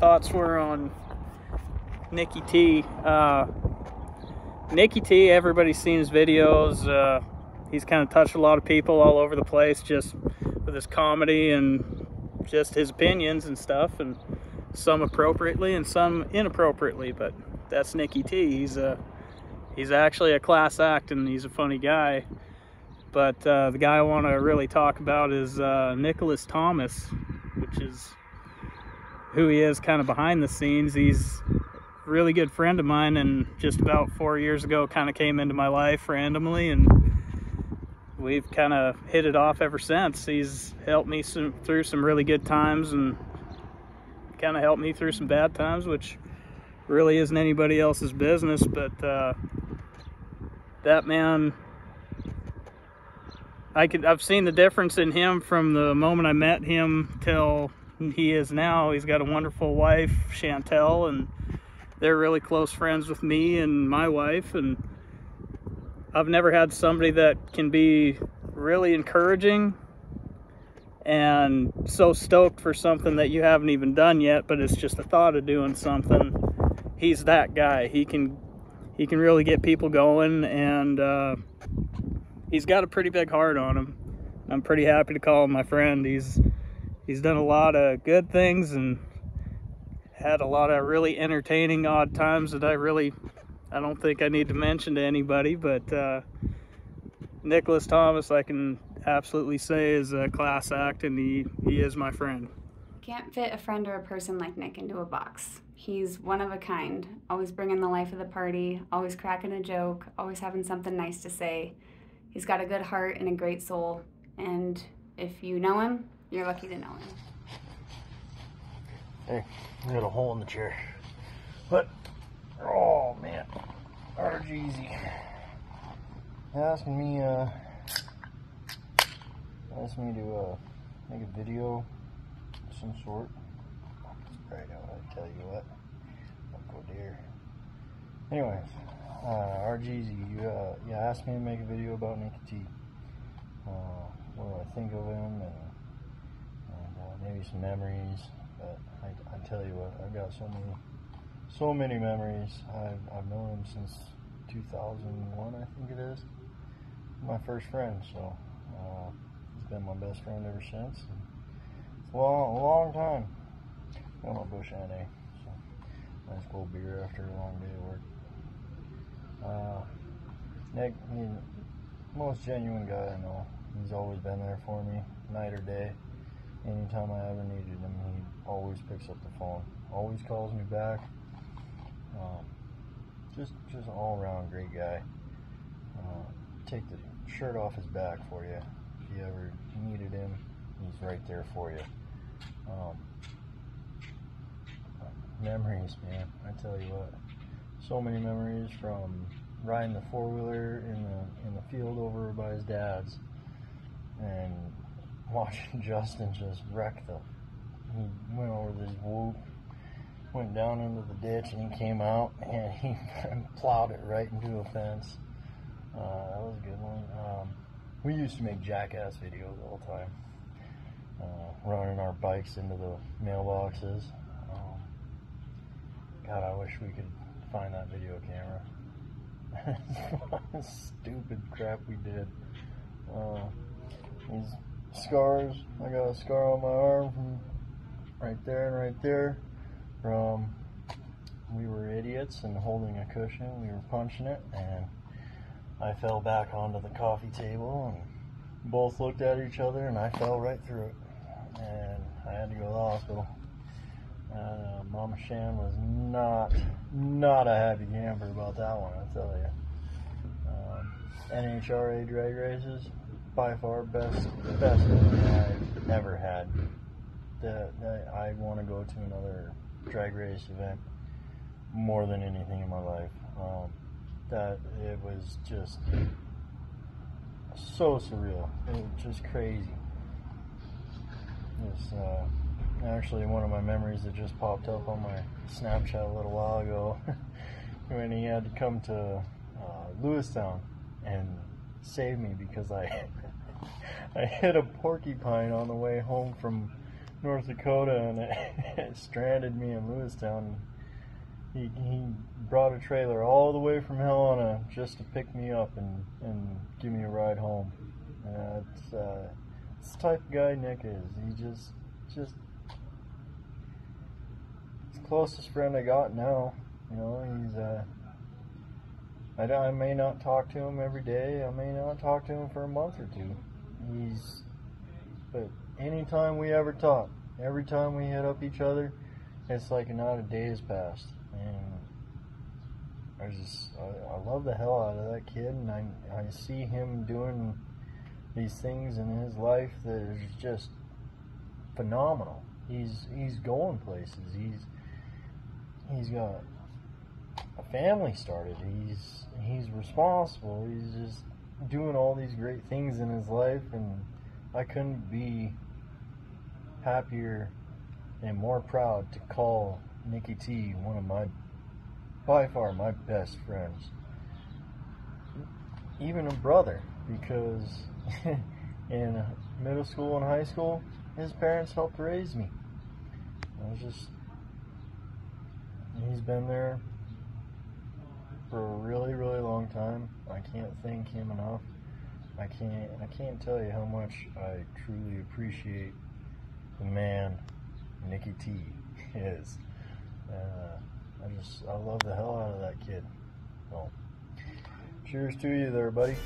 thoughts were on Nicky T. Uh, Nicky T, everybody's seen his videos. Uh, he's kind of touched a lot of people all over the place just with his comedy and just his opinions and stuff, and some appropriately and some inappropriately. But that's Nicky T. He's a he's actually a class act and he's a funny guy. But uh, the guy I want to really talk about is uh, Nicholas Thomas, which is who he is kind of behind the scenes. He's a really good friend of mine and just about four years ago kind of came into my life randomly and we've kind of hit it off ever since. He's helped me some, through some really good times and kind of helped me through some bad times, which really isn't anybody else's business. But uh, that man I could I've seen the difference in him from the moment I met him till he is now. He's got a wonderful wife, Chantel, and they're really close friends with me and my wife and I've never had somebody that can be really encouraging and so stoked for something that you haven't even done yet, but it's just the thought of doing something. He's that guy. He can he can really get people going and uh, he's got a pretty big heart on him. I'm pretty happy to call him my friend. He's he's done a lot of good things and had a lot of really entertaining odd times that I really I don't think I need to mention to anybody, but uh, Nicholas Thomas I can absolutely say is a class act and he, he is my friend. Can't fit a friend or a person like Nick into a box. He's one of a kind, always bringing the life of the party, always cracking a joke, always having something nice to say. He's got a good heart and a great soul, and if you know him, you're lucky to know him. Hey, I got a hole in the chair. But, oh man, RGZ. Asking me, uh, asked me to, uh, make a video of some sort. Right now, I tell you what. Uncle deer. Anyways, uh, RGZ, you, uh, you asked me to make a video about Nicky T. Uh, what do I think of him and, maybe some memories. But I, I tell you what, I've got so many, so many memories. I've, I've known him since 2001, I think it is. My first friend, so uh, he's been my best friend ever since. And it's a long, a long time. I'm a Busch NA, so nice cold beer after a long day of work. Uh, Nick, he's the most genuine guy I know. He's always been there for me, night or day. Anytime I ever needed him, he always picks up the phone. Always calls me back. Um, just, just all around great guy. Uh, take the shirt off his back for you. If you ever needed him, he's right there for you. Um, memories, man. I tell you what, so many memories from riding the four wheeler in the in the field over by his dad's, and watching Justin just wreck the. He went over this whoop, went down into the ditch, and he came out and he plowed it right into a fence. Uh, that was a good one. Um, we used to make jackass videos all the time, uh, running our bikes into the mailboxes. Um, God, I wish we could find that video camera. Stupid crap we did. Uh, scars, I got a scar on my arm from right there and right there from we were idiots and holding a cushion. We were punching it and I fell back onto the coffee table and both looked at each other and I fell right through it. And I had to go to the hospital. Uh, Mama Shan was not, not a happy camper about that one, I tell you. Um, NHRA drag races, by far best, best I've ever had. That, that I want to go to another drag race event more than anything in my life. Um, that it was just so surreal. It was just crazy. It's uh, actually one of my memories that just popped up on my Snapchat a little while ago when he had to come to uh, Lewistown and save me because I I hit a porcupine on the way home from North Dakota, and it, it stranded me in Lewistown. He he brought a trailer all the way from Helena just to pick me up and and give me a ride home. Uh, it's uh, it's the type of guy Nick is. He just just he's the closest friend I got now. You know, he's uh. I, I may not talk to him every day. I may not talk to him for a month or two. He's, but anytime we ever talk, every time we hit up each other, it's like not a day has passed. And I just, I, I love the hell out of that kid, and I, I see him doing these things in his life that is just phenomenal. He's he's going places. He's he's got a family started. He's he's responsible. He's just doing all these great things in his life, and I couldn't be happier and more proud to call Nicky T one of my, by far, my best friends. Even a brother, because in middle school and high school, his parents helped raise me. I was just, he's been there for a really, really long time. I can't thank him enough. I can't I can't tell you how much I truly appreciate the man Nicky T is. Uh, I just I love the hell out of that kid. So cheers to you there, buddy.